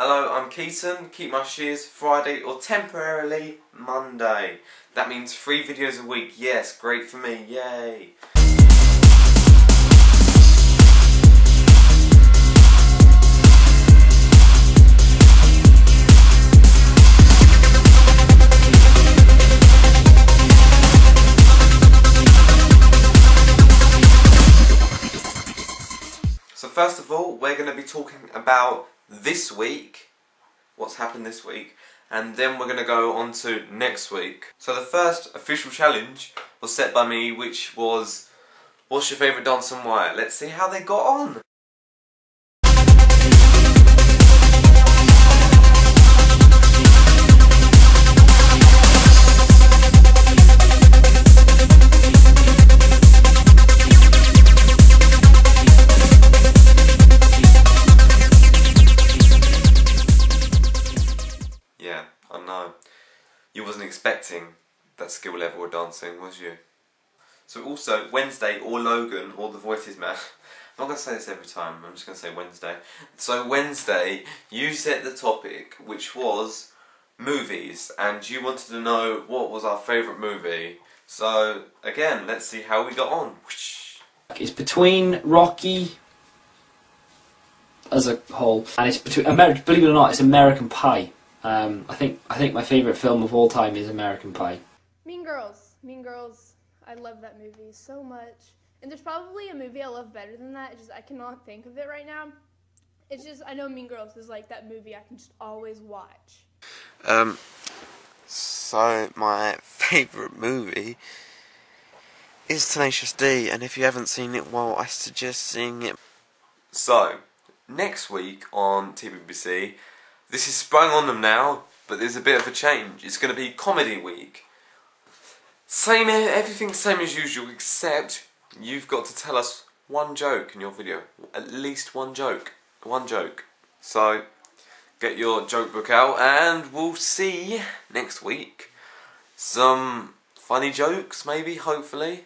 Hello, I'm Keaton. Keep my shears Friday or temporarily Monday. That means three videos a week. Yes, great for me. Yay. So first of all, we're going to be talking about this week, what's happened this week, and then we're going to go on to next week. So the first official challenge was set by me, which was, what's your favourite dance and why? Let's see how they got on. I know. You wasn't expecting that skill level of dancing, was you? So also, Wednesday or Logan or The Voices Man. I'm not going to say this every time, I'm just going to say Wednesday. So Wednesday, you set the topic, which was movies, and you wanted to know what was our favourite movie. So, again, let's see how we got on. It's between Rocky as a whole, and it's between believe it or not, it's American Pie. Um, I think I think my favorite film of all time is American Pie. Mean Girls. Mean Girls. I love that movie so much. And there's probably a movie I love better than that. It's just I cannot think of it right now. It's just I know Mean Girls is like that movie I can just always watch. Um, so my favourite movie is Tenacious D, and if you haven't seen it, well, I suggest seeing it. So, next week on TBBC, this is sprung on them now, but there's a bit of a change. It's going to be comedy week. Same, everything same as usual, except you've got to tell us one joke in your video. At least one joke. One joke. So, get your joke book out and we'll see next week some funny jokes maybe hopefully